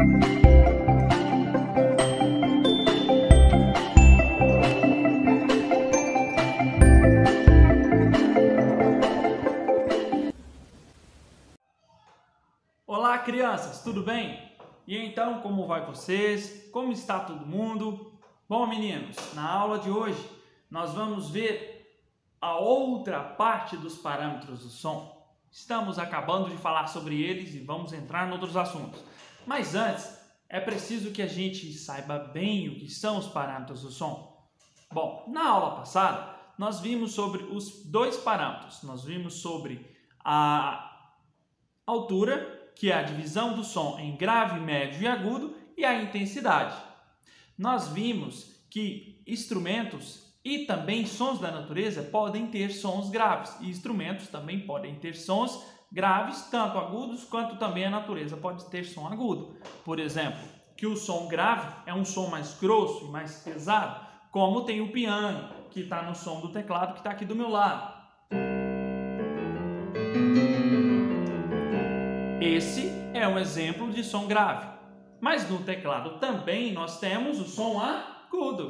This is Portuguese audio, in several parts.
Olá, crianças, tudo bem? E então, como vai vocês? Como está todo mundo? Bom, meninos, na aula de hoje nós vamos ver a outra parte dos parâmetros do som. Estamos acabando de falar sobre eles e vamos entrar em outros assuntos. Mas antes, é preciso que a gente saiba bem o que são os parâmetros do som. Bom, na aula passada, nós vimos sobre os dois parâmetros. Nós vimos sobre a altura que é a divisão do som em grave, médio e agudo, e a intensidade. Nós vimos que instrumentos e também sons da natureza podem ter sons graves, e instrumentos também podem ter sons graves, tanto agudos quanto também a natureza pode ter som agudo. Por exemplo, que o som grave é um som mais grosso e mais pesado, como tem o piano, que está no som do teclado que está aqui do meu lado. Esse é um exemplo de som grave. Mas no teclado também nós temos o som agudo.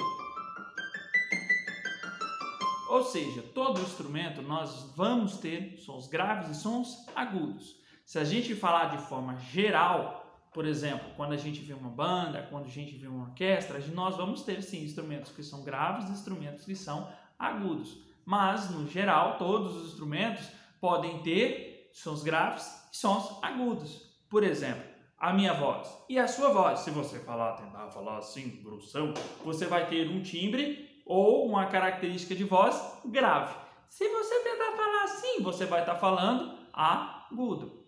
Ou seja, todo instrumento nós vamos ter sons graves e sons agudos. Se a gente falar de forma geral, por exemplo, quando a gente vê uma banda, quando a gente vê uma orquestra, nós vamos ter sim instrumentos que são graves e instrumentos que são agudos. Mas, no geral, todos os instrumentos podem ter sons graves sons agudos. Por exemplo, a minha voz e a sua voz. Se você falar, tentar falar assim, grossão, você vai ter um timbre ou uma característica de voz grave. Se você tentar falar assim, você vai estar falando agudo.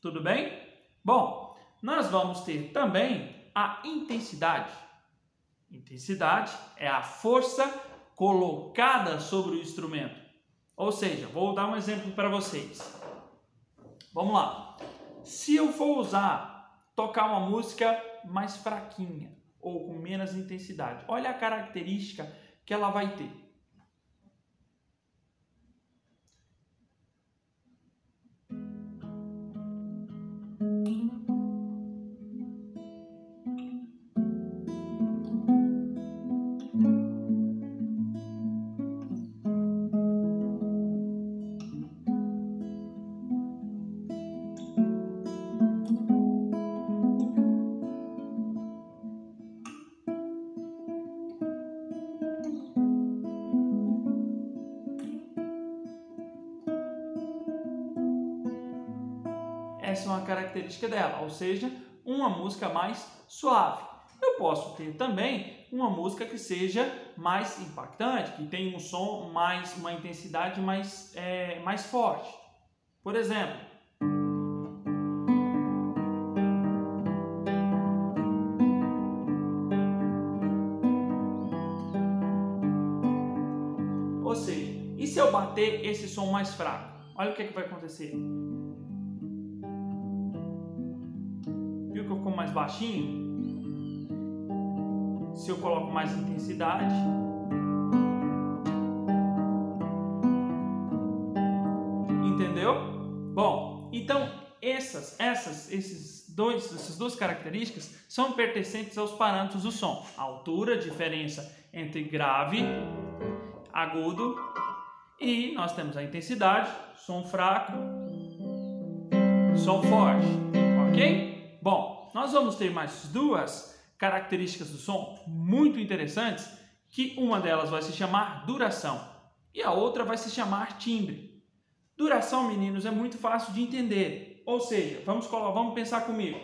Tudo bem? Bom, nós vamos ter também a intensidade. Intensidade é a força colocada sobre o instrumento. Ou seja, vou dar um exemplo para vocês. Vamos lá. Se eu for usar, tocar uma música mais fraquinha ou com menos intensidade, olha a característica que ela vai ter. Essa é uma característica dela, ou seja, uma música mais suave. Eu posso ter também uma música que seja mais impactante, que tenha um som mais, uma intensidade mais, é, mais forte. Por exemplo, Ou seja, e se eu bater esse som mais fraco? Olha o que, é que vai acontecer. Baixinho, se eu coloco mais intensidade, entendeu? Bom, então essas, essas, esses dois, essas duas características são pertencentes aos parâmetros do som: altura, diferença entre grave, agudo e nós temos a intensidade, som fraco, som forte, ok? Bom, nós vamos ter mais duas características do som muito interessantes, que uma delas vai se chamar duração e a outra vai se chamar timbre. Duração, meninos, é muito fácil de entender. Ou seja, vamos, vamos pensar comigo.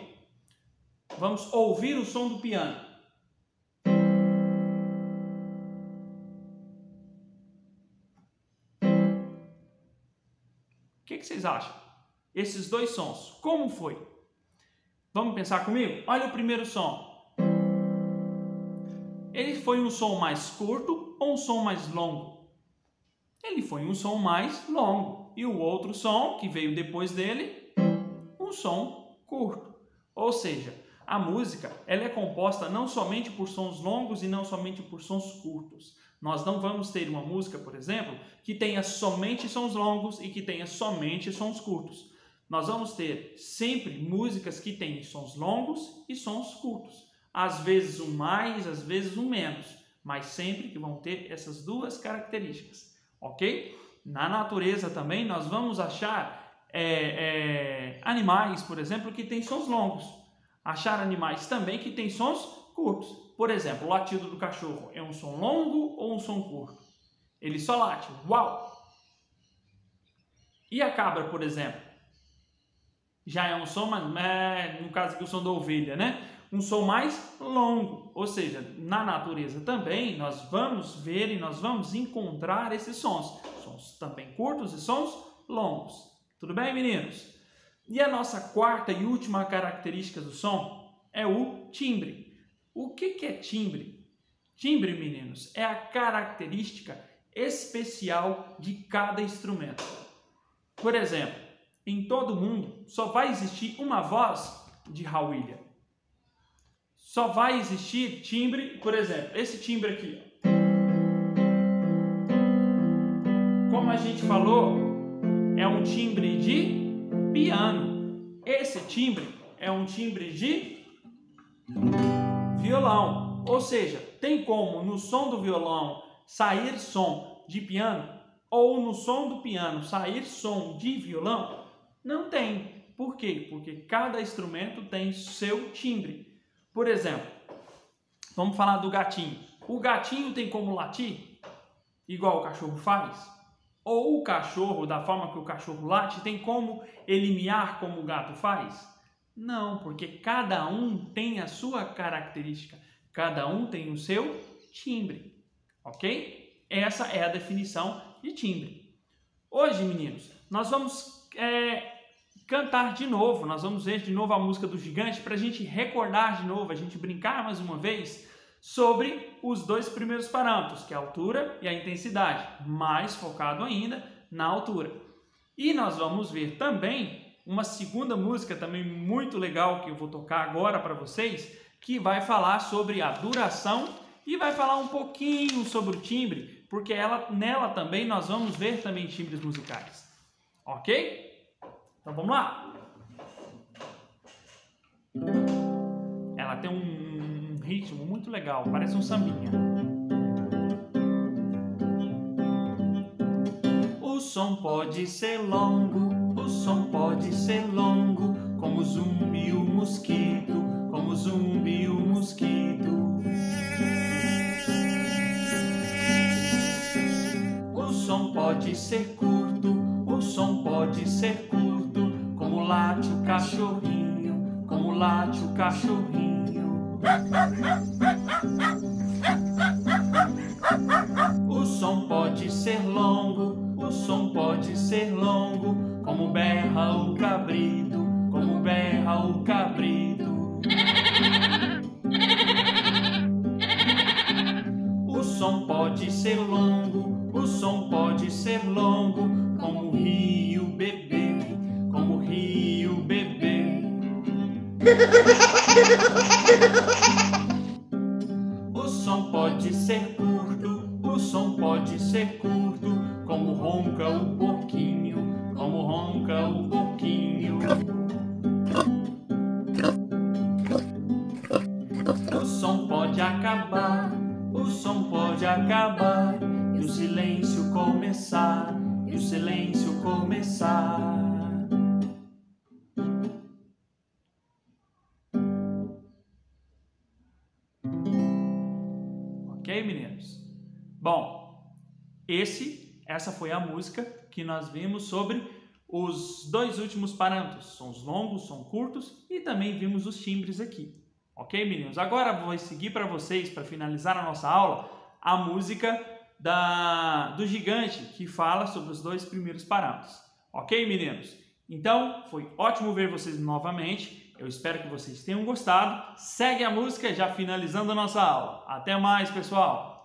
Vamos ouvir o som do piano. O que, que vocês acham? Esses dois sons, como foi? Vamos pensar comigo? Olha o primeiro som. Ele foi um som mais curto ou um som mais longo? Ele foi um som mais longo. E o outro som que veio depois dele, um som curto. Ou seja, a música ela é composta não somente por sons longos e não somente por sons curtos. Nós não vamos ter uma música, por exemplo, que tenha somente sons longos e que tenha somente sons curtos. Nós vamos ter sempre músicas que têm sons longos e sons curtos. Às vezes um mais, às vezes um menos, mas sempre que vão ter essas duas características, ok? Na natureza também nós vamos achar é, é, animais, por exemplo, que têm sons longos. Achar animais também que têm sons curtos. Por exemplo, o latido do cachorro é um som longo ou um som curto? Ele só late, uau! E a cabra, por exemplo? Já é um som, mas é, no caso aqui o som da ovelha, né? Um som mais longo. Ou seja, na natureza também nós vamos ver e nós vamos encontrar esses sons. Sons também curtos e sons longos. Tudo bem, meninos? E a nossa quarta e última característica do som é o timbre. O que, que é timbre? Timbre, meninos, é a característica especial de cada instrumento. Por exemplo, em todo mundo só vai existir uma voz de Hawillian. Só vai existir timbre, por exemplo, esse timbre aqui. Como a gente falou, é um timbre de piano. Esse timbre é um timbre de violão. Ou seja, tem como no som do violão sair som de piano ou no som do piano sair som de violão? Não tem. Por quê? Porque cada instrumento tem seu timbre. Por exemplo, vamos falar do gatinho. O gatinho tem como latir igual o cachorro faz? Ou o cachorro, da forma que o cachorro late, tem como ele miar como o gato faz? Não, porque cada um tem a sua característica, cada um tem o seu timbre, ok? Essa é a definição de timbre. Hoje, meninos, nós vamos é, cantar de novo, nós vamos ver de novo a música do gigante para a gente recordar de novo, a gente brincar mais uma vez sobre os dois primeiros parâmetros, que é a altura e a intensidade, mais focado ainda na altura. E nós vamos ver também uma segunda música também muito legal que eu vou tocar agora para vocês, que vai falar sobre a duração e vai falar um pouquinho sobre o timbre, porque ela, nela também nós vamos ver também timbres musicais. Ok? Então vamos lá. Ela tem um, ritmo muito legal, parece um sambinha. O som pode ser longo, o som pode ser longo, como o zumbi o mosquito, como o zumbi o mosquito. som pode ser cachorrinho. O som pode ser longo, o som pode ser longo, como berra o cabrito, como berra o cabrito. O som pode ser longo, o som pode ser longo, como rio bebê, como rio bebê. O som pode ser curto, o som pode ser curto, como ronca o porquinho, como ronca o porquinho. O som pode acabar, o som pode acabar e o silêncio começar, e o silêncio começar. Bom, esse, essa foi a música que nós vimos sobre os dois últimos parâmetros, sons longos, sons curtos e também vimos os timbres aqui. Ok, meninos? Agora vou seguir para vocês, para finalizar a nossa aula, a música da, do gigante que fala sobre os dois primeiros parâmetros. Ok, meninos? Então, foi ótimo ver vocês novamente. Eu espero que vocês tenham gostado. Segue a música já finalizando a nossa aula. Até mais, pessoal!